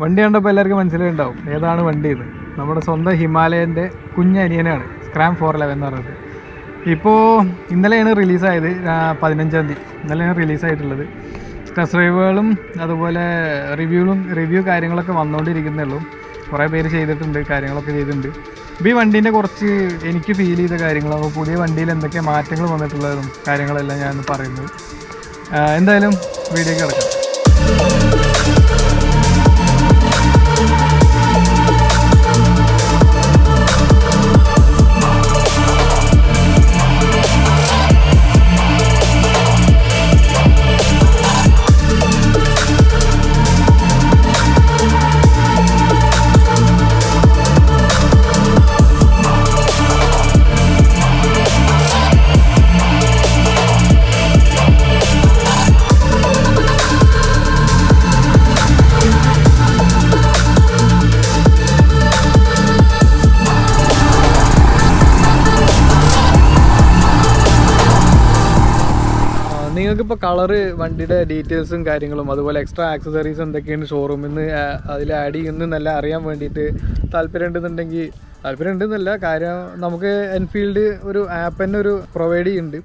വണ്ടി കണ്ടപ്പോൾ എല്ലാവർക്കും മനസ്സിലായിണ്ടാവും ഏതാണ് വണ്ടി ഇത് നമ്മുടെ സ്വന്തം ഹിമാലയന്റെ കുഞ്ഞനിയനാണ് സ്ക്രാം ഫോർ ലെവൻ എന്ന് പറയുന്നത്. ഇപ്പോൾ ഇന്നലെയാണ് റിലീസായത് പതിനഞ്ചാം തീയതി. ഇന്നലെയാണ് റിലീസായിട്ടുള്ളത് ടെസ്റ്റ് ഡ്രൈവുകളും അതുപോലെ റിവ്യൂകളും റിവ്യൂ കാര്യങ്ങളൊക്കെ വന്നുകൊണ്ടിരിക്കുന്നേ ഉള്ളൂ കുറേ പേര് ചെയ്തിട്ടുണ്ട് കാര്യങ്ങളൊക്കെ ചെയ്തിട്ടുണ്ട്. ഇപ്പോൾ ഈ വണ്ടീന്റെ കുറച്ച് എനിക്ക് ഫീൽ ചെയ്ത കാര്യങ്ങളും പുതിയ വണ്ടിയിൽ എന്തൊക്കെ മാറ്റങ്ങൾ വന്നിട്ടുള്ളതും കാര്യങ്ങളെല്ലാം ഞാൻ പറയുന്നത് എന്തായാലും വീഡിയോ കിടക്കാം. നിങ്ങൾക്കിപ്പോൾ കളറ് വണ്ടിയുടെ ഡീറ്റെയിൽസും കാര്യങ്ങളും അതുപോലെ എക്സ്ട്രാ ആക്സസറീസ് എന്തൊക്കെയാണ് ഷോറൂമിൽ നിന്ന് അതിൽ ആഡ് ചെയ്യുന്നതെന്നല്ല അറിയാൻ വേണ്ടിയിട്ട് താല്പര്യം ഉണ്ടെന്നുണ്ടെങ്കിൽ താല്പര്യം ഉണ്ടെന്നല്ല കാര്യം നമുക്ക് എൻഫീൽഡ് ഒരു ആപ്പ് തന്നെ ഒരു പ്രൊവൈഡ് ചെയ്യുന്നുണ്ട്.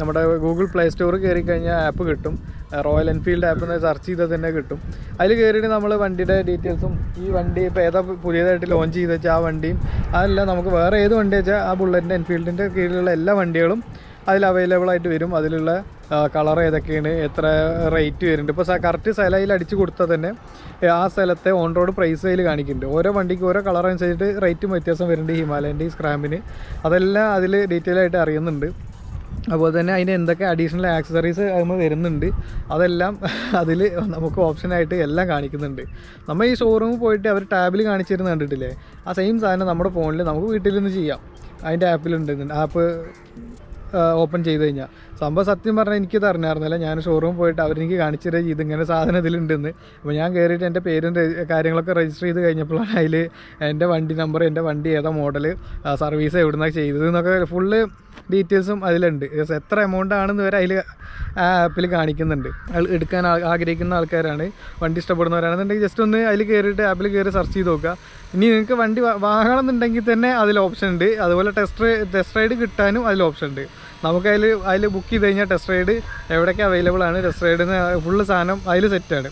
നമ്മുടെ ഗൂഗിൾ പ്ലേ സ്റ്റോർ കയറി കഴിഞ്ഞാൽ ആപ്പ് കിട്ടും. റോയൽ എൻഫീൽഡ് ആപ്പ് എന്ന് സെർച്ച് ചെയ്താൽ തന്നെ കിട്ടും. അതിൽ കയറിയിട്ട് നമ്മൾ വണ്ടിയുടെ ഡീറ്റെയിൽസും ഈ വണ്ടി ഇപ്പോൾ ഏതാ പുതിയതായിട്ട് ലോഞ്ച് ചെയ്ത് വെച്ചാൽ ആ വണ്ടിയും അതല്ല നമുക്ക് വേറെ ഏത് വണ്ടി വെച്ചാൽ ആ ബുള്ളറ്റിന്റെ എൻഫീൽഡിന്റെ കീഴിലുള്ള എല്ലാ വണ്ടികളും അതിൽ അവൈലബിൾ ആയിട്ട് വരും. അതിലുള്ള കളർ ഏതൊക്കെയാണ് എത്ര റേറ്റ് വരുന്നുണ്ട്. ഇപ്പോൾ കറക്റ്റ് സ്ഥലയിൽ അടിച്ച് കൊടുത്താൽ തന്നെ ആ സ്ഥലത്തെ ഓൺ റോഡ് പ്രൈസ് അതിൽ കാണിക്കുന്നുണ്ട്. ഓരോ വണ്ടിക്ക് ഓരോ കളർ അനുസരിച്ചിട്ട് റേറ്റും വ്യത്യാസം വരുന്നുണ്ട് ഹിമാലയന്റെ സ്ക്രാമ്പിന് അതെല്ലാം അതിൽ ഡീറ്റെയിൽ ആയിട്ട് അറിയുന്നുണ്ട്. അതുപോലെ തന്നെ അതിന് എന്തൊക്കെ അഡീഷണൽ ആക്സസറീസ് അതിന് വരുന്നുണ്ട്. അതെല്ലാം അതിൽ നമുക്ക് ഓപ്ഷനായിട്ട് എല്ലാം കാണിക്കുന്നുണ്ട്. നമ്മൾ ഈ ഷോറൂമിൽ പോയിട്ട് അവർ ടാബിൽ കാണിച്ചിരുന്ന് കണ്ടിട്ടില്ലേ? ആ സെയിം സാധനം നമ്മുടെ ഫോണിൽ നമുക്ക് വീട്ടിൽ നിന്ന് ചെയ്യാം. അതിന്റെ ആപ്പിലുണ്ട് ആപ്പ് ഓപ്പൺ ചെയ്ത് കഴിഞ്ഞാൽ സംഭവം സത്യം പറഞ്ഞാൽ എനിക്ക് അറിഞ്ഞായിരുന്നില്ല. ഞാൻ ഷോറൂമിൽ പോയിട്ട് അവരെനിക്ക് കാണിച്ചു തരാം ഇത് ഇങ്ങനെ സാധനം ഇതിലുണ്ടെന്ന്. അപ്പോൾ ഞാൻ കയറിയിട്ട് എന്റെ പേരും കാര്യങ്ങളൊക്കെ രജിസ്റ്റർ ചെയ്ത് കഴിഞ്ഞപ്പോഴാണ് അതിൽ എന്റെ വണ്ടി നമ്പർ എന്റെ വണ്ടി ഏതാ മോഡൽ സർവീസ് എവിടുന്നാണ് ചെയ്തത് എന്നൊക്കെ ഫുള്ള് ഡീറ്റെയിൽസും അതിലുണ്ട്. എത്ര എമൗണ്ട് ആണെന്ന് വരെ അതിൽ ആപ്പിൽ കാണിക്കുന്നുണ്ട്. എടുക്കാൻ ആഗ്രഹിക്കുന്ന ആൾക്കാരാണ്. വണ്ടി ഇഷ്ടപ്പെടുന്നവരാണെന്നുണ്ടെങ്കിൽ ജസ്റ്റ് ഒന്ന് അതിൽ കയറിയിട്ട് ആപ്പിൽ കയറി സെർച്ച് ചെയ്ത് നോക്കുക. ഇനി നിങ്ങൾക്ക് വണ്ടി വാങ്ങണമെന്നുണ്ടെങ്കിൽ തന്നെ അതിൽ ഓപ്ഷൻ ഉണ്ട്. അതുപോലെ ടെസ്റ്റ് ടെസ്റ്റ് റൈഡ് കിട്ടാനും അതിൽ ഓപ്ഷൻ ഉണ്ട്. നമുക്ക് അതിൽ അതിൽ ബുക്ക് ചെയ്ത് കഴിഞ്ഞാൽ ടെസ്റ്റ് റൈഡ് എവിടെയൊക്കെ അവൈലബിൾ ആണ്. ടെസ്റ്റ് റൈഡിന് ഫുള്ള് സാധനം അതിൽ സെറ്റാണ്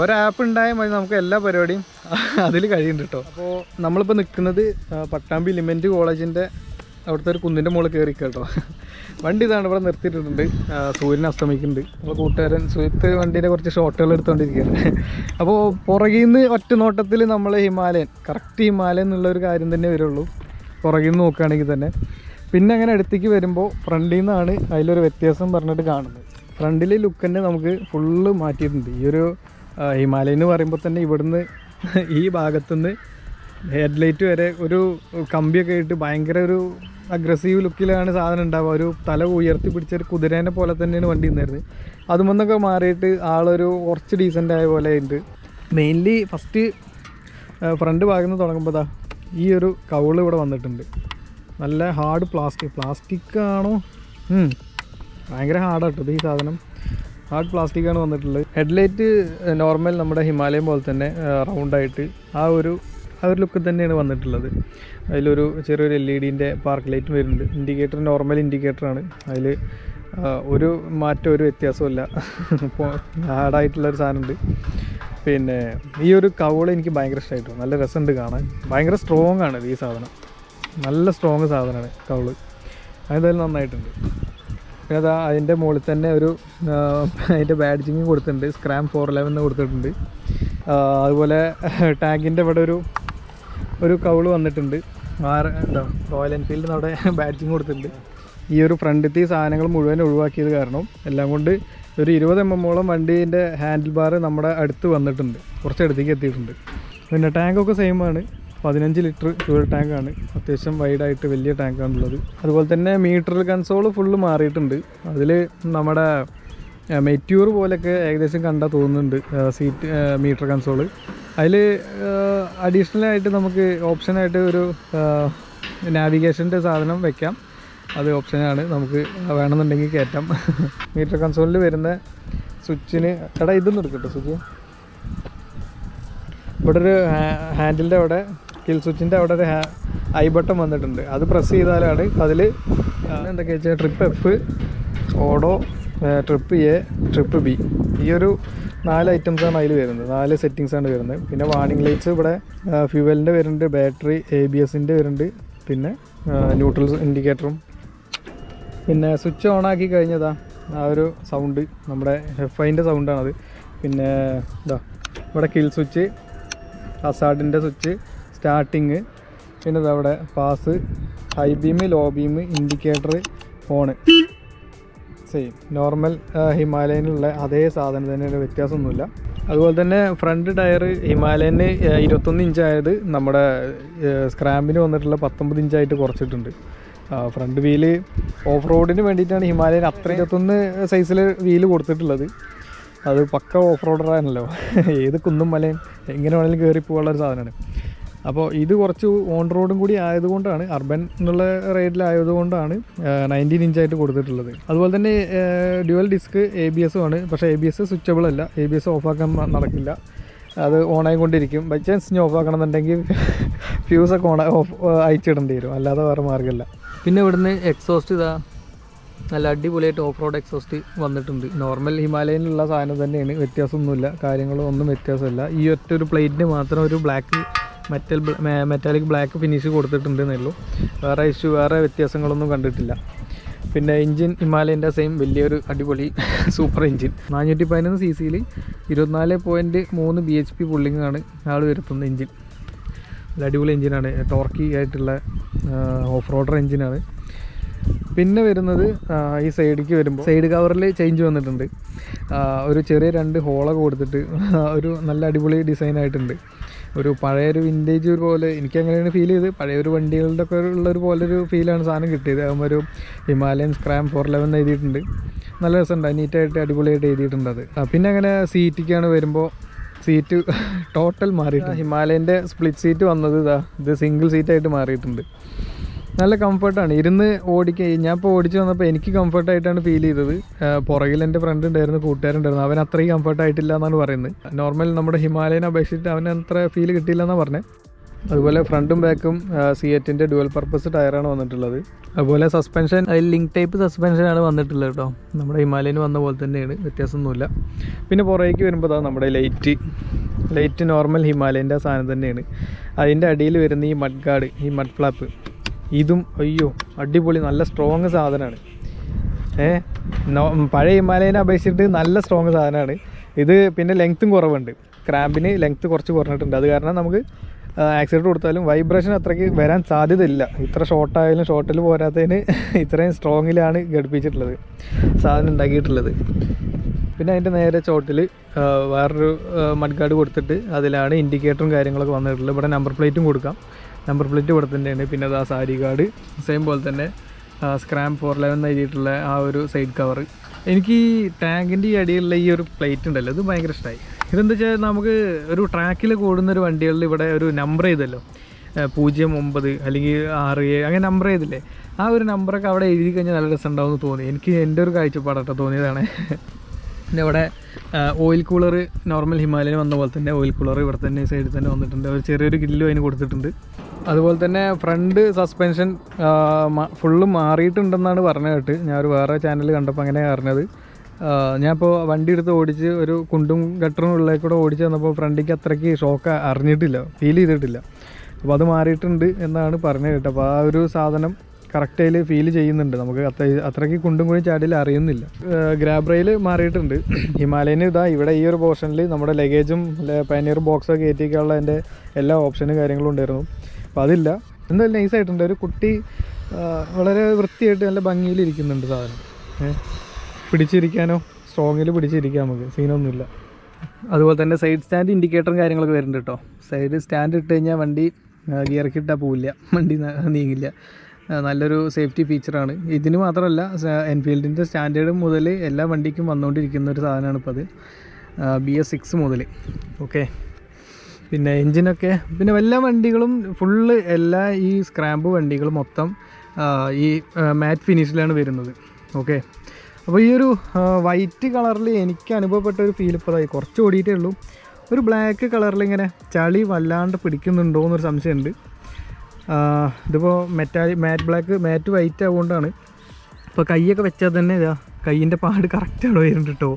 ഒരു ആപ്പ് ഉണ്ടായാൽ മതി. നമുക്ക് എല്ലാ പരിപാടിയും അതിൽ കഴിയുന്നുണ്ട് കേട്ടോ. അപ്പോൾ നമ്മളിപ്പോൾ നിൽക്കുന്നത് പട്ടാമ്പി ലിമെന്റ് കോളേജിന്റെ അവിടുത്തെ ഒരു കുന്നിന്റെ മുകളിൽ കയറി കേട്ടോ. വണ്ടി ഇതാണ് ഇവിടെ നിർത്തിയിട്ടുണ്ട് സൂര്യൻ അസ്തമിക്കുന്നുണ്ട്. നമ്മൾ കൂട്ടുകാരൻ സുഹൃത്ത് വണ്ടീന്റെ കുറച്ച് ഷോട്ടുകൾ എടുത്തുകൊണ്ടിരിക്കുകയാണ് അപ്പോൾ പുറകിൽ നിന്ന് ഒറ്റ നോട്ടത്തിൽ നമ്മൾ ഹിമാലയൻ കറക്റ്റ് ഹിമാലയൻ എന്നുള്ളൊരു കാര്യം തന്നെ വരുള്ളൂ. പുറകിൽ നിന്ന് നോക്കുകയാണെങ്കിൽ തന്നെ. പിന്നെ അങ്ങനെ അടുത്തേക്ക് വരുമ്പോൾ ഫ്രണ്ടിൽ നിന്നാണ് അതിലൊരു വ്യത്യാസം പറഞ്ഞിട്ട് കാണുന്നത്. ഫ്രണ്ടിലെ ലുക്ക് തന്നെ നമുക്ക് ഫുള്ള് മാറ്റിയിട്ടുണ്ട്. ഈ ഒരു ഹിമാലയൻ എന്ന് പറയുമ്പോൾ തന്നെ ഇവിടുന്ന് ഈ ഭാഗത്തുനിന്ന് ഹെഡ്ലൈറ്റ് വരെ ഒരു കമ്പിയൊക്കെ ഇട്ട് ഭയങ്കര ഒരു അഗ്രസീവ് ലുക്കിലാണ് സാധനം ഉണ്ടാവുക. ഒരു തല ഉയർത്തി പിടിച്ച ഒരു കുതിരേനെ പോലെ തന്നെയാണ് വണ്ടി നിന്നിരുന്നത്. അതുമൊന്നൊക്കെ മാറിയിട്ട് ആളൊരു കുറച്ച് ഡീസന്റ് ആയ പോലെ ഉണ്ട് മെയിൻലി ഫസ്റ്റ് ഫ്രണ്ട് ഭാഗത്ത് നിന്ന് തുടങ്ങുമ്പോൾ ഈ ഒരു കൗൾ ഇവിടെ വന്നിട്ടുണ്ട്. നല്ല ഹാർഡ് പ്ലാസ്റ്റിക് പ്ലാസ്റ്റിക് ആണോ. ഭയങ്കര ഹാർഡാട്ടോ ഈ സാധനം. ഹാർഡ് പ്ലാസ്റ്റിക് ആണ് വന്നിട്ടുള്ളത്. ഹെഡ്ലൈറ്റ് നോർമൽ നമ്മുടെ ഹിമാലയം പോലെ തന്നെ റൗണ്ടായിട്ട് ആ ഒരു ആ ഒരു ലുക്ക് തന്നെയാണ് വന്നിട്ടുള്ളത്. അതിലൊരു ചെറിയൊരു എൽ ഇ ഡിന്റെ പാർക്ക് ലൈറ്റ് വരുന്നുണ്ട്. ഇൻഡിക്കേറ്റർ നോർമൽ ഇൻഡിക്കേറ്ററാണ് അതിൽ ഒരു മാറ്റം ഒരു വ്യത്യാസമില്ല ഹാർഡായിട്ടുള്ളൊരു സാധനമുണ്ട്. പിന്നെ ഈ ഒരു കവൾ എനിക്ക് ഭയങ്കര ഇഷ്ടമായിട്ടു നല്ല രസമുണ്ട് കാണാൻ. ഭയങ്കര സ്ട്രോങ് ആണ് ഈ സാധനം. നല്ല സ്ട്രോങ് സാധനമാണ് കവൾ അതെന്തായാലും നന്നായിട്ടുണ്ട്. പിന്നെ അതാ അതിന്റെ മുകളിൽ തന്നെ ഒരു അതിന്റെ ബാഡ്ജിങ് കൊടുത്തിട്ടുണ്ട്. സ്ക്രാം ഫോർ ലെവൻ എന്ന് കൊടുത്തിട്ടുണ്ട്. അതുപോലെ ടാങ്കിന്റെ ഇവിടെ ഒരു ഒരു കൗൾ വന്നിട്ടുണ്ട്. ആറ് എന്താ റോയൽ എൻഫീൽഡിന് അവിടെ ബാഡ്ജിങ് കൊടുത്തിട്ടുണ്ട്. ഈ ഒരു ഫ്രണ്ടിലത്തെ സാധനങ്ങൾ മുഴുവൻ ഒഴിവാക്കിയത് കാരണം എല്ലാം കൊണ്ട് ഒരു ഇരുപത് എം എമ്മോളം വണ്ടീന്റെ ഹാൻഡിൽ ബാർ നമ്മുടെ അടുത്ത് വന്നിട്ടുണ്ട്. കുറച്ച് അടുത്തേക്ക് എത്തിയിട്ടുണ്ട്. പിന്നെ ടാങ്കൊക്കെ സെയിം ആണ്. പതിനഞ്ച് ലിറ്റർ ഫ്യൂൽ ടാങ്കാണ് അത്യാവശ്യം വൈഡായിട്ട് വലിയ ടാങ്കാണുള്ളത് അതുപോലെ തന്നെ മീറ്റർ കൺസോൾ ഫുള്ള് മാറിയിട്ടുണ്ട്. അതിൽ നമ്മുടെ മെറ്റ്യൂർ പോലെയൊക്കെ ഏകദേശം കണ്ടാൽ തോന്നുന്നുണ്ട് സീറ്റ് മീറ്റർ കൺസോൾ അതിൽ അഡീഷണൽ ആയിട്ട് നമുക്ക് ഓപ്ഷനായിട്ട് ഒരു നാവിഗേഷന്റെ സാധനം വെക്കാം. അത് ഓപ്ഷനാണ് നമുക്ക് വേണമെന്നുണ്ടെങ്കിൽ കയറ്റാം. മീറ്റർ കൺസോളിൽ വരുന്ന സ്വിച്ചിന് എടാ ഇതൊന്നും എടുക്കട്ടെ സ്വിച്ച്. ഇവിടെ ഒരു ഹാൻഡിലിന്റെ അവിടെ കിൽ സ്വിച്ചിന്റെ അവിടെ ഒരു ഐ ബട്ടൺ വന്നിട്ടുണ്ട്. അത് പ്രസ് ചെയ്താലാണ് അതിൽ എന്തൊക്കെ വെച്ചാൽ trip F odo trip A trip B ഈ ഒരു നാല് ഐറ്റംസാണ് അതിൽ വരുന്നത്. നാല് സെറ്റിങ്സാണ് വരുന്നത്. പിന്നെ വാണിംഗ് ലൈറ്റ്സ് ഇവിടെ ഫ്യൂവലിന്റെ വരുന്നുണ്ട് ബാറ്ററി എ ബി എസിന്റെ വരുന്നുണ്ട് പിന്നെ ന്യൂട്രൽ ഇൻഡിക്കേറ്ററും പിന്നെ സ്വിച്ച് ഓൺ ആക്കി കഴിഞ്ഞതാ ആ ഒരു സൗണ്ട് നമ്മുടെ എഫ് ഐന്റെ സൗണ്ടാണത് പിന്നെ ഇതാ ഇവിടെ കിൽ സ്വിച്ച് അസാഡിന്റെ സ്വിച്ച് സ്റ്റാർട്ടിങ് പിന്നെ അവിടെ pass high beam low beam indicator phone same normal ഹിമാലയനിലുള്ള അതേ സാധനം തന്നെ വ്യത്യാസമൊന്നുമില്ല. അതുപോലെ തന്നെ ഫ്രണ്ട് ടയർ ഹിമാലയന് ഇരുപത്തൊന്ന് ഇഞ്ചായത് നമ്മുടെ സ്ക്രാമ്പിന് വന്നിട്ടുള്ള പത്തൊമ്പത് ഇഞ്ചായിട്ട് കുറച്ചിട്ടുണ്ട്. ഫ്രണ്ട് വീൽ ഓഫ് റോഡിന് വേണ്ടിയിട്ടാണ് ഹിമാലയൻ അത്ര ഇരുപത്തൊന്ന് സൈസിൽ വീൽ കൊടുത്തിട്ടുള്ളത്. അത് പക്ക ഓഫ് റോഡറാണല്ലോ ഏത് കുന്നും മലയും എങ്ങനെ വേണമെങ്കിലും കയറി പോകാനുള്ള ഒരു സാധനമാണ്. അപ്പോൾ ഇത് കുറച്ച് ഓൺ റോഡും കൂടി ആയതുകൊണ്ടാണ് അർബൻ എന്നുള്ള റേറ്റിലായതുകൊണ്ടാണ് നയന്റീൻ ഇഞ്ചായിട്ട് കൊടുത്തിട്ടുള്ളത്. അതുപോലെ തന്നെ ഡ്യുവൽ ഡിസ്ക് എ ബി എസും ആണ്. പക്ഷേ എ ബി എസ് സ്വിച്ചബിൾ അല്ല. എ ബി എസ് ഓഫാക്കാൻ നടക്കില്ല. അത് ഓണായിക്കൊണ്ടിരിക്കും ബൈ ചാൻസ് ഇനി ഓഫാക്കണം എന്നുണ്ടെങ്കിൽ ഫ്യൂസൊക്കെ ഓൺ ഓഫ് അയച്ചിടേണ്ടി വരും. അല്ലാതെ വേറെ മാർഗമില്ല. പിന്നെ ഇവിടുന്ന് എക്സോസ്റ്റ് ഇതാ. നല്ല അടിപൊളിയായിട്ട് ഓഫ് റോഡ് എക്സോസ്റ്റ് വന്നിട്ടുണ്ട്. നോർമൽ ഹിമാലയനിലുള്ള സാധനം തന്നെയാണ്. വ്യത്യാസമൊന്നുമില്ല. കാര്യങ്ങളും ഒന്നും വ്യത്യാസമില്ല. ഈ ഒറ്റ ഒരു പ്ലേറ്റിന് മാത്രം ഒരു black metal metallic black finish കൊടുത്തിട്ടുണ്ടെന്നേ ഉള്ളൂ വേറെ ഇഷ്യൂ വേറെ വ്യത്യാസങ്ങളൊന്നും കണ്ടിട്ടില്ല. പിന്നെ എഞ്ചിൻ ഹിമാലയന്റെ സെയിം വലിയൊരു അടിപൊളി സൂപ്പർ എഞ്ചിൻ നാനൂറ്റി പതിനൊന്ന് സി സിയിൽ ഇരുപത്തിനാല് പോയിന്റ് മൂന്ന് ബി എച്ച് പി പുള്ളിങ് ആണ് ആൾ വരുത്തുന്ന എഞ്ചിൻ നല്ല അടിപൊളി എഞ്ചിനാണ് ടോർക്കി ആയിട്ടുള്ള ഓഫ് റോഡർ എഞ്ചിനാണ് പിന്നെ വരുന്നത് ഈ സൈഡിലേക്ക് വരുമ്പോൾ സൈഡ് കവറിൽ ചേഞ്ച് വന്നിട്ടുണ്ട്. ഒരു ചെറിയ രണ്ട് ഹോളൊക്കെ കൊടുത്തിട്ട് ഒരു നല്ല അടിപൊളി ഡിസൈൻ ആയിട്ടുണ്ട്. ഒരു പഴയൊരു വിന്റേജ് പോലെ എനിക്ക് അങ്ങനെയാണ് ഫീൽ ചെയ്ത് പഴയൊരു വണ്ടികളുടെ ഒക്കെ ഉള്ള ഒരു പോലെ ഒരു ഫീലാണ് സാധനം കിട്ടിയത്. ആകുമ്പോൾ ഒരു ഹിമാലയൻ സ്ക്രാം ഫോർ ലെവൻ എഴുതിയിട്ടുണ്ട്. നല്ല രസമുണ്ട്. നീറ്റായിട്ട് അടിപൊളിയായിട്ട് എഴുതിയിട്ടുണ്ട് അത്. പിന്നെ അങ്ങനെ സീറ്റിക്കാണ് വരുമ്പോൾ സീറ്റ് ടോട്ടൽ മാറിയിട്ടുണ്ട്. ഹിമാലയന്റെ സ്പ്ലിറ്റ് സീറ്റ് വന്നത് ഇതാ. ഇത് സിംഗിൾ സീറ്റായിട്ട് മാറിയിട്ടുണ്ട്. നല്ല കംഫർട്ടാണ് ഇരുന്ന് ഓടിക്കുക ഞാൻ ഇപ്പോൾ ഓടിച്ച് വന്നപ്പോൾ എനിക്ക് കംഫർട്ടായിട്ടാണ് ഫീൽ ചെയ്തത്. പുറകിൽ എന്റെ ഫ്രണ്ട് ഉണ്ടായിരുന്നു കൂട്ടുകാരുണ്ടായിരുന്നു. അവൻ അത്രയും കംഫർട്ടായിട്ടില്ല എന്നാണ് പറയുന്നത്. നോർമൽ നമ്മുടെ ഹിമാലയനെ അപേക്ഷിച്ചിട്ട് അവന് അത്ര ഫീൽ കിട്ടിയില്ല എന്നാണ് പറഞ്ഞത് അതുപോലെ ഫ്രണ്ടും ബാക്കും സിയറ്റിന്റെ ഡുവൽ പർപ്പസ് ടയറാണ് വന്നിട്ടുള്ളത്. അതുപോലെ സസ്പെൻഷൻ അതിൽ ലിങ്ക് ടൈപ്പ് സസ്പെൻഷനാണ് വന്നിട്ടുള്ളത് കേട്ടോ നമ്മുടെ ഹിമാലയൻ വന്ന പോലെ തന്നെയാണ്. വ്യത്യാസമൊന്നുമില്ല. പിന്നെ പുറകേക്ക് വരുമ്പോൾ അതാണ് നമ്മുടെ ലൈറ്റ് ലൈറ്റ് നോർമൽ ഹിമാലയന്റെ സാധനം തന്നെയാണ്. അതിന്റെ അടിയിൽ വരുന്ന ഈ മഡ് ഗാർഡ് ഈ മഡ് ഫ്ലാപ്പ് ഇതും അയ്യോ അടിപൊളി നല്ല സ്ട്രോങ് സാധനമാണ് ഏ പഴയ ഹിമാലയനെ അപേക്ഷിച്ചിട്ട് നല്ല സ്ട്രോങ് സാധനമാണ് ഇത് പിന്നെ ലെങ്ത്തും കുറവുണ്ട്. ക്രാമ്പിന് ലെങ്ത്ത് കുറച്ച് കുറഞ്ഞിട്ടുണ്ട്. അത് കാരണം നമുക്ക് ആക്സിഡന്റ് കൊടുത്താലും വൈബ്രേഷൻ അത്രയ്ക്ക് വരാൻ സാധ്യതയില്ല. ഇത്ര ഷോർട്ടായാലും ഷോർട്ടിൽ പോരാത്തതിന് ഇത്രയും സ്ട്രോങ്ങിലാണ് ഘടിപ്പിച്ചിട്ടുള്ളത് സാധനം ഉണ്ടാക്കിയിട്ടുള്ളത്. പിന്നെ അതിന്റെ നേരെ ചോട്ടിൽ വേറൊരു മഡ്ഗാർഡ് കൊടുത്തിട്ട് അതിലാണ് ഇൻഡിക്കേറ്ററും കാര്യങ്ങളൊക്കെ വന്നിട്ടുള്ളത്. ഇവിടെ നമ്പർ പ്ലേറ്റും കൊടുക്കാം. നമ്പർ പ്ലേറ്റ് ഇവിടെ തന്നെയാണ്. പിന്നെ അത് ആ സാരി കാർഡ് സെയിം പോലെ തന്നെ സ്ക്രാം ഫോർ ലെവൻ എഴുതിയിട്ടുള്ള ആ ഒരു സൈഡ് കവർ എനിക്ക് ഈ ടാങ്കിന്റെ ഈ അടിയിലുള്ള ഈ ഒരു പ്ലേറ്റ് ഉണ്ടല്ലോ ഇത് ഭയങ്കര ഇഷ്ടമായി ഇതെന്താ വെച്ചാൽ നമുക്ക് ഒരു ട്രാക്കിൽ കൂടുന്ന ഒരു വണ്ടികളിൽ ഇവിടെ ഒരു നമ്പർ ചെയ്തല്ലോ പൂജ്യം ഒമ്പത് അല്ലെങ്കിൽ ആറ് ഏഴ് അങ്ങനെ നമ്പർ ചെയ്തില്ലേ ആ ഒരു നമ്പറൊക്കെ അവിടെ എഴുതി കഴിഞ്ഞാൽ നല്ല രസം ഉണ്ടാവുമെന്ന് തോന്നി. എനിക്ക് എന്റെ ഒരു കാഴ്ചപ്പാടാട്ടോ തോന്നിയതാണ്. പിന്നെ ഇവിടെ ഓയിൽ കൂളർ നോർമൽ ഹിമാലയൻ വന്ന പോലെ തന്നെ ഓയിൽ കൂളർ ഇവിടെ തന്നെ സൈഡിൽ തന്നെ വന്നിട്ടുണ്ട്. ഒരു ചെറിയൊരു ഗ്രില്ലും അതിന് കൊടുത്തിട്ടുണ്ട്. അതുപോലെ തന്നെ ഫ്രണ്ട് സസ്പെൻഷൻ ഫുള്ള് മാറിയിട്ടുണ്ടെന്നാണ് പറഞ്ഞ കേട്ട്. ഞാൻ ഒരു വേറെ ചാനൽ കണ്ടപ്പോൾ അങ്ങനെ അറിഞ്ഞത്. ഞാനിപ്പോൾ വണ്ടി എടുത്ത് ഓടിച്ച് ഒരു കുണ്ടും ഗട്ടറും ഉള്ളിൽ കൂടെ ഓടിച്ച് വന്നപ്പോൾ ഫ്രണ്ടിക്ക് അത്രയ്ക്ക് ഷോക്ക് അറിഞ്ഞിട്ടില്ല ഫീൽ ചെയ്തിട്ടില്ല. അപ്പോൾ അത് മാറിയിട്ടുണ്ട് എന്നാണ് പറഞ്ഞ കേട്ടത് അപ്പോൾ ആ ഒരു സാധനം കറക്റ്റ് അതിൽ ഫീൽ ചെയ്യുന്നുണ്ട്. നമുക്ക് അത്ര അത്രയ്ക്ക് കുണ്ടും കൂടി ചാടിയിൽ അറിയുന്നില്ല. ഗ്രാബ്രയിൽ മാറിയിട്ടുണ്ട്. ഹിമാലയന് ഇതാ ഇവിടെ ഈ ഒരു പോർഷനിൽ നമ്മുടെ ലഗേജും പനീർ ബോക്സൊക്കെ കയറ്റിക്കാനുള്ള എന്റെ എല്ലാ ഓപ്ഷനും കാര്യങ്ങളും ഉണ്ടായിരുന്നു. അപ്പോൾ അതില്ല. എന്തായാലും നൈസായിട്ടുണ്ട് ഒരു കുട്ടി വളരെ വൃത്തിയായിട്ട് നല്ല ഭംഗിയിൽ ഇരിക്കുന്നുണ്ട് സാധനം. പിടിച്ചിരിക്കാനോ സ്ട്രോങ്ങിൽ പിടിച്ചിരിക്കാം നമുക്ക്. സീനൊന്നുമില്ല അതുപോലെ തന്നെ സൈഡ് സ്റ്റാൻഡ് ഇൻഡിക്കേറ്ററും കാര്യങ്ങളൊക്കെ വരുന്നുണ്ട് കേട്ടോ സൈഡ് സ്റ്റാൻഡ് ഇട്ട് കഴിഞ്ഞാൽ വണ്ടി ഗിയർ ഇട്ടാൽ പോവില്ല. വണ്ടി നീങ്ങില്ല. നല്ലൊരു സേഫ്റ്റി ഫീച്ചറാണ് ഇതിന് മാത്രമല്ല എൻഫീൽഡിന്റെ സ്റ്റാൻഡേർഡ് മുതൽ എല്ലാ വണ്ടിക്കും വന്നുകൊണ്ടിരിക്കുന്ന ഒരു സാധനമാണ് ഇപ്പോൾ അത് ബി എസ് സിക്സ് മുതൽ ഓക്കെ പിന്നെ എൻജിനൊക്കെ പിന്നെ എല്ലാ വണ്ടികളും ഫുള്ള് എല്ലാ ഈ സ്ക്രാമ്പ് വണ്ടികളും മൊത്തം ഈ മാറ്റ് ഫിനിഷിലാണ് വരുന്നത്. ഓക്കെ അപ്പോൾ ഈ ഒരു വൈറ്റ് കളറിൽ എനിക്ക് അനുഭവപ്പെട്ട ഒരു ഫീൽ ഇപ്പോൾ അതായി കുറച്ച് ഓടിയിട്ടേ ഉള്ളൂ. ഒരു ബ്ലാക്ക് കളറിൽ ഇങ്ങനെ ചളി വല്ലാണ്ട് പിടിക്കുന്നുണ്ടോ എന്നൊരു സംശയമുണ്ട്. ഇതിപ്പോൾ മെറ്റാ മാറ്റ് ബ്ലാക്ക് മാറ്റ് വൈറ്റ് ആവുകൊണ്ടാണ് ഇപ്പോൾ കൈയൊക്കെ വെച്ചാൽ തന്നെ ഇതാ കൈയിന്റെ പാട് കറക്റ്റാണ് വരുന്നുണ്ട് കേട്ടോ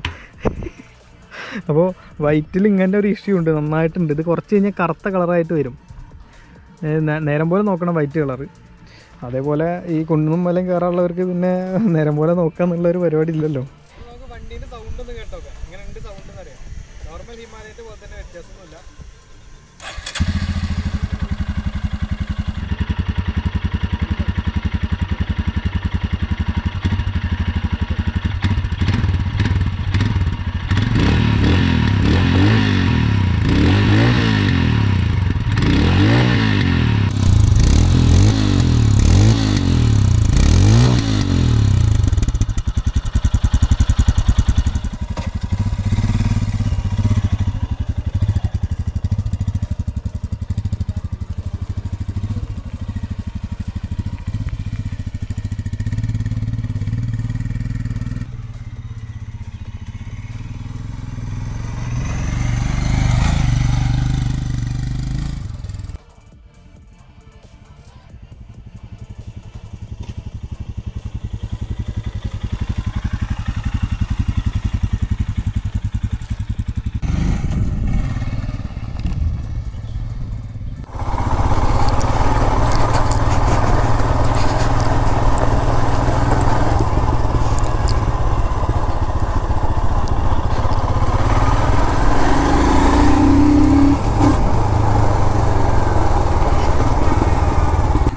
അപ്പോൾ വൈറ്റിൽ ഇങ്ങനെ ഒരു ഇഷ്യൂ ഉണ്ട് നന്നായിട്ടുണ്ട്. ഇത് കുറച്ച് കഴിഞ്ഞാൽ കറുത്ത കളറായിട്ട് വരും. നേരം പോലെ നോക്കണം വൈറ്റ് കളറ്. അതേപോലെ ഈ കുണ്ണും മലയും കയറാനുള്ളവർക്ക് പിന്നെ നേരം പോലെ നോക്കുക ഒരു പരിപാടി ഇല്ലല്ലോ. വണ്ടീന്റെ സൗണ്ട് ഒന്ന് കേട്ടോ ഇങ്ങനെ ഉണ്ട് സൗണ്ട് എന്നറിയാം നോർമൽ ഹിമാലയത്തെ പോലെ തന്നെ വ്യത്യാസമൊന്നുമില്ല.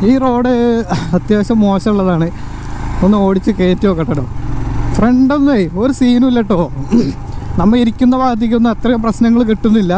ഈ റോഡ് അത്യാവശ്യം മോശമുള്ളതാണ്. ഒന്ന് ഓടിച്ച് കയറ്റി നോക്കട്ടോ ഫ്രണ്ടൊന്നേ ഒരു സീനും ഇല്ല കേട്ടോ നമ്മൾ ഇരിക്കുന്ന ഭാഗത്തേക്കൊന്നും അത്രയും പ്രശ്നങ്ങൾ കിട്ടുന്നില്ല.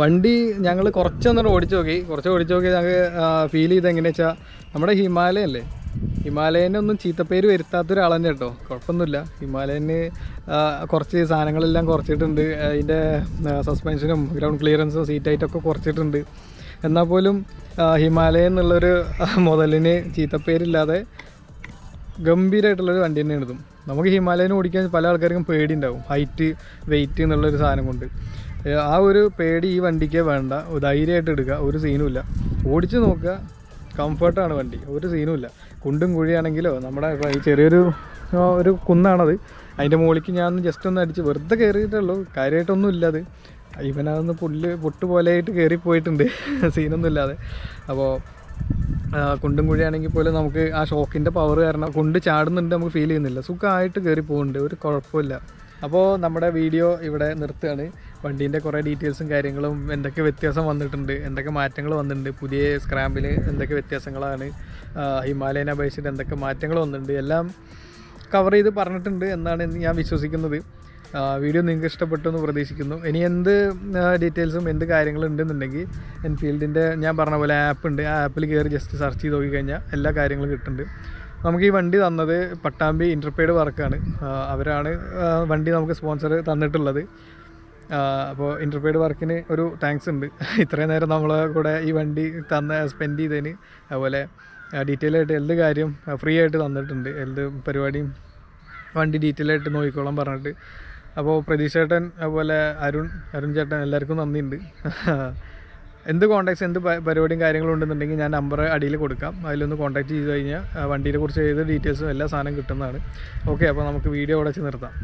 വണ്ടി ഞങ്ങൾ കുറച്ചൊന്നും ഓടിച്ചു നോക്കി. കുറച്ച് ഓടിച്ചു നോക്കി ഞങ്ങൾക്ക് ഫീൽ ചെയ്ത് എങ്ങനെയാ വെച്ചാൽ നമ്മുടെ ഹിമാലയ അല്ലേ ഹിമാലയനെ ഒന്നും ചീത്തപ്പേര് വരുത്താത്ത ഒരാൾ തന്നെ കേട്ടോ. കുഴപ്പമൊന്നുമില്ല. ഹിമാലയന് കുറച്ച് സാധനങ്ങളെല്ലാം കുറച്ചിട്ടുണ്ട്. അതിന്റെ സസ്പെൻഷനും ഗ്രൗണ്ട് ക്ലിയറൻസും ഹൈറ്റൊക്കെ കുറച്ചിട്ടുണ്ട്. എന്നാൽ പോലും ഹിമാലയൻ ഹിമാലയ എന്നുള്ളൊരു മുതലിന് ചീത്തപ്പേരില്ലാതെ ഗംഭീരമായിട്ടുള്ളൊരു വണ്ടി തന്നെയാണ് ഇതും. നമുക്ക് ഹിമാലയൻ ഓടിക്കാൻ പല ആൾക്കാർക്കും പേടി ഉണ്ടാവും ഹൈറ്റ് വെയിറ്റ് എന്നുള്ളൊരു സാധനം കൊണ്ട്. ആ ഒരു പേടി ഈ വണ്ടിക്ക് വേണ്ട. ധൈര്യമായിട്ട് എടുക്കുക. ഒരു സീനുമില്ല. ഓടിച്ച് നോക്കുക. കംഫർട്ടാണ് വണ്ടി. ഒരു സീനുമില്ല. കുണ്ടും കുഴിയാണെങ്കിലോ നമ്മുടെ ഈ ചെറിയൊരു ഒരു കുന്നാണത്. അതിന്റെ മുകളിലേക്ക് ഞാൻ ജസ്റ്റ് ഒന്ന് അടിച്ച് വെറുതെ കയറിയിട്ടുള്ളൂ കാര്യമായിട്ടൊന്നും ഇല്ല അത് ഇവനതൊന്ന് പുല്ല് പൊട്ട് പോലെയായിട്ട് കയറിപ്പോയിട്ടുണ്ട് സീനൊന്നും ഇല്ലാതെ. അപ്പോൾ കുണ്ടും കുഴിയാണെങ്കിൽ പോലും നമുക്ക് ആ ഷോക്കിന്റെ പവർ കാരണം കൊണ്ട് ചാടുന്നുണ്ട് നമുക്ക് ഫീൽ ചെയ്യുന്നില്ല. സുഖമായിട്ട് കയറി പോകുന്നുണ്ട് ഒരു കുഴപ്പമില്ല. അപ്പോൾ നമ്മുടെ വീഡിയോ ഇവിടെ നിർത്തുകയാണ്. വണ്ടീന്റെ കുറേ ഡീറ്റെയിൽസും കാര്യങ്ങളും എന്തൊക്കെ വ്യത്യാസം വന്നിട്ടുണ്ട് എന്തൊക്കെ മാറ്റങ്ങൾ വന്നിട്ടുണ്ട് പുതിയ സ്ക്രാമ്പിൽ എന്തൊക്കെ വ്യത്യാസങ്ങളാണ് ഹിമാലയൻ അപേക്ഷിച്ചിട്ട് എന്തൊക്കെ മാറ്റങ്ങൾ വന്നിട്ടുണ്ട് എല്ലാം കവർ ചെയ്ത് പറഞ്ഞിട്ടുണ്ട് എന്നാണ് ഞാൻ വിശ്വസിക്കുന്നത്. വീഡിയോ നിങ്ങൾക്ക് ഇഷ്ടപ്പെട്ടു എന്ന് പ്രതീക്ഷിക്കുന്നു. ഇനി എന്ത് ഡീറ്റെയിൽസും എന്ത് കാര്യങ്ങളും ഉണ്ടെന്നുണ്ടെങ്കിൽ എൻഫീൽഡിന്റെ ഞാൻ പറഞ്ഞ പോലെ ആപ്പ് ഉണ്ട്. ആ ആപ്പിൽ കയറി ജസ്റ്റ് സെർച്ച് ചെയ്ത് നോക്കിക്കഴിഞ്ഞാൽ എല്ലാ കാര്യങ്ങളും കിട്ടുന്നുണ്ട്. നമുക്ക് ഈ വണ്ടി തന്നത് പട്ടാമ്പി ഇന്റർപെയ്ഡ് വർക്കാണ്. അവരാണ് വണ്ടി നമുക്ക് സ്പോൺസർ തന്നിട്ടുള്ളത്. അപ്പോൾ ഇന്റർപെയ്ഡ് വർക്കിന് ഒരു താങ്ക്സ് ഉണ്ട്. ഇത്രയും നേരം നമ്മളെ കൂടെ ഈ വണ്ടി തന്ന സ്പെൻഡ് ചെയ്തതിന്. അതുപോലെ ഡീറ്റെയിൽ ആയിട്ട് എന്ത് കാര്യം ഫ്രീ ആയിട്ട് തന്നിട്ടുണ്ട്. എന്ത് പരിപാടിയും വണ്ടി ഡീറ്റെയിൽ ആയിട്ട് നോക്കിക്കോളാൻ പറഞ്ഞിട്ട്. അപ്പോൾ പ്രതീക്ഷ ചേട്ടൻ അതുപോലെ അരുൺ അരുൺ ചേട്ടൻ എല്ലാവർക്കും നന്ദിയുണ്ട്. എന്ത് കോൺടാക്ട്സ് എന്ത് പരിപാടിയും കാര്യങ്ങളും ഉണ്ടെന്നുണ്ടെങ്കിൽ ഞാൻ നമ്പർ അടിയിൽ കൊടുക്കാം. അതിലൊന്ന് കോൺടാക്ട് ചെയ്ത് കഴിഞ്ഞാൽ വണ്ടിയെ കുറിച്ച് ഏത് ഡീറ്റെയിൽസും എല്ലാ സാധനം കിട്ടുന്നതാണ്. ഓക്കെ അപ്പോൾ നമുക്ക് വീഡിയോ അവിടെ വെച്ച് നിർത്താം.